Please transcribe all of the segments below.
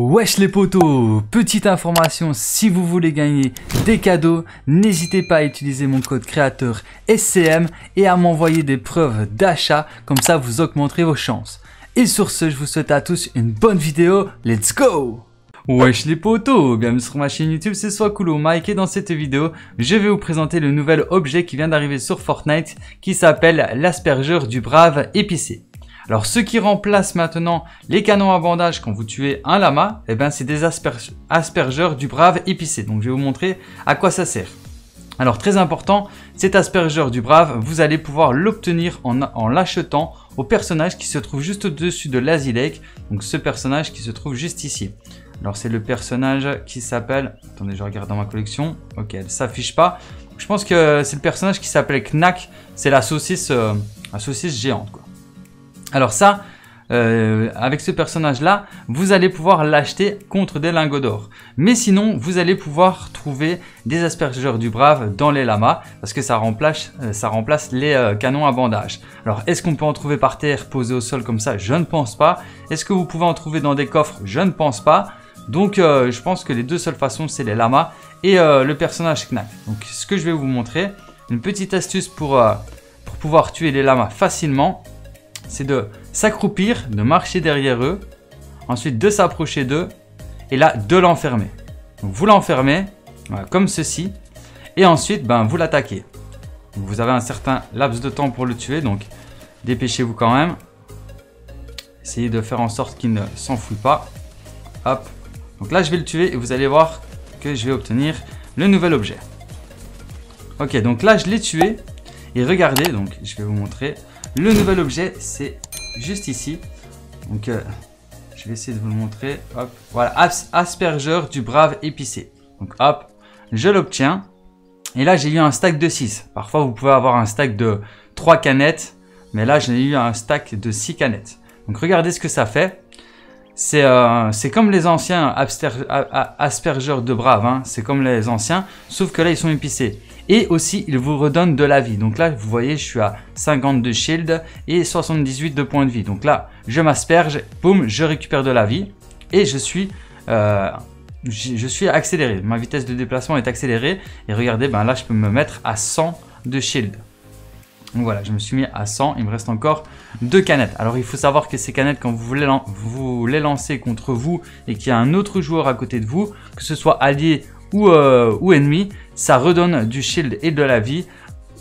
Wesh les potos Petite information, si vous voulez gagner des cadeaux, n'hésitez pas à utiliser mon code créateur SCM et à m'envoyer des preuves d'achat, comme ça vous augmenterez vos chances. Et sur ce, je vous souhaite à tous une bonne vidéo, let's go Wesh les potos, bienvenue sur ma chaîne YouTube, c'est Swakulo Mike et dans cette vidéo, je vais vous présenter le nouvel objet qui vient d'arriver sur Fortnite qui s'appelle l'aspergeur du brave épicé. Alors, ce qui remplace maintenant les canons à bandage quand vous tuez un lama, eh ben, c'est des aspergeurs du brave épicé. Donc, je vais vous montrer à quoi ça sert. Alors, très important, cet aspergeur du brave, vous allez pouvoir l'obtenir en, l'achetant au personnage qui se trouve juste au-dessus de l'Asy Lake. Donc, ce personnage qui se trouve juste ici. Alors, c'est le personnage qui s'appelle... Attendez, je regarde dans ma collection. Ok, elle s'affiche pas. Je pense que c'est le personnage qui s'appelle Knack. C'est la saucisse, euh, la saucisse géante, quoi. Alors ça, euh, avec ce personnage-là, vous allez pouvoir l'acheter contre des lingots d'or. Mais sinon, vous allez pouvoir trouver des aspergeurs du brave dans les lamas, parce que ça remplace, euh, les euh, canons à bandage. Alors, est-ce qu'on peut en trouver par terre, posé au sol comme ça? Je ne pense pas. Est-ce que vous pouvez en trouver dans des coffres? Je ne pense pas. Donc, je pense que les deux seules façons, c'est les lamas et le personnage Knack. Donc, ce que je vais vous montrer, une petite astuce pour pouvoir tuer les lamas facilement c'est de s'accroupir, de marcher derrière eux, ensuite de s'approcher d'eux, et là, de l'enfermer. vous l'enfermez, comme ceci, et ensuite, ben, vous l'attaquez. Vous avez un certain laps de temps pour le tuer, donc dépêchez-vous quand même. Essayez de faire en sorte qu'il ne s'enfuit pas. Hop. Donc là, je vais le tuer et vous allez voir que je vais obtenir le nouvel objet. Ok, donc là, je l'ai tué. Et regardez, donc je vais vous montrer. Le nouvel objet, c'est juste ici. Donc, euh, je vais essayer de vous le montrer. Voilà, aspergeur du brave épicé. Donc, hop, je l'obtiens. Et là, j'ai eu un stack de 6. Parfois, vous pouvez avoir un stack de 3 canettes. Mais là, j'ai eu un stack de 6 canettes. Donc, regardez ce que ça fait. C'est euh, comme les anciens aspergeurs de brave. Hein. C'est comme les anciens. Sauf que là, ils sont épicés. Et aussi, il vous redonne de la vie. Donc là, vous voyez, je suis à 50 de shield et 78 de points de vie. Donc là, je m'asperge, boum, je récupère de la vie. Et je suis, euh, je, suis accéléré. Ma vitesse de déplacement est accélérée. Et regardez, ben là, je peux me mettre à 100 de shield. Donc voilà, je me suis mis à 100. Il me reste encore deux canettes. Alors il faut savoir que ces canettes, quand vous voulez vous les lancer contre vous et qu'il y a un autre joueur à côté de vous, que ce soit allié ou, euh, ou ennemi, ça redonne du shield et de la vie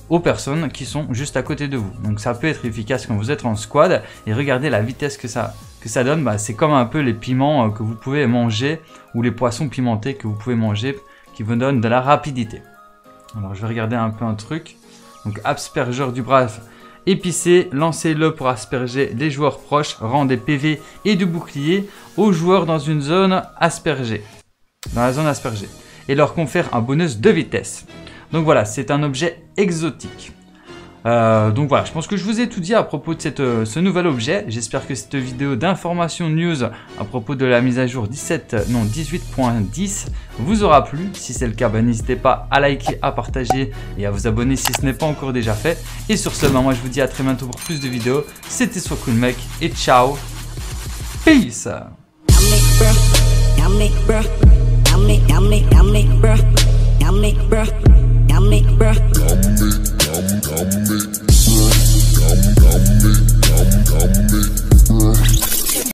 aux personnes qui sont juste à côté de vous. Donc ça peut être efficace quand vous êtes en squad et regardez la vitesse que ça, que ça donne. Bah, c'est comme un peu les piments euh, que vous pouvez manger ou les poissons pimentés que vous pouvez manger qui vous donnent de la rapidité. Alors je vais regarder un peu un truc. Donc aspergeur du brave épicé, lancez-le pour asperger les joueurs proches, rendez PV et du bouclier aux joueurs dans une zone aspergée. Dans la zone aspergée et leur confère un bonus de vitesse. Donc voilà, c'est un objet exotique. Euh, donc voilà, je pense que je vous ai tout dit à propos de euh, ce nouvel objet. J'espère que cette vidéo d'information news à propos de la mise à jour 17, non 18.10 vous aura plu. Si c'est le cas, ben, n'hésitez pas à liker, à partager et à vous abonner si ce n'est pas encore déjà fait. Et sur ce, ben, moi je vous dis à très bientôt pour plus de vidéos. C'était soit cool mec et ciao. Peace. Yummy, yummy, yummy, bruh, yummy, bruh, yummy, bruh.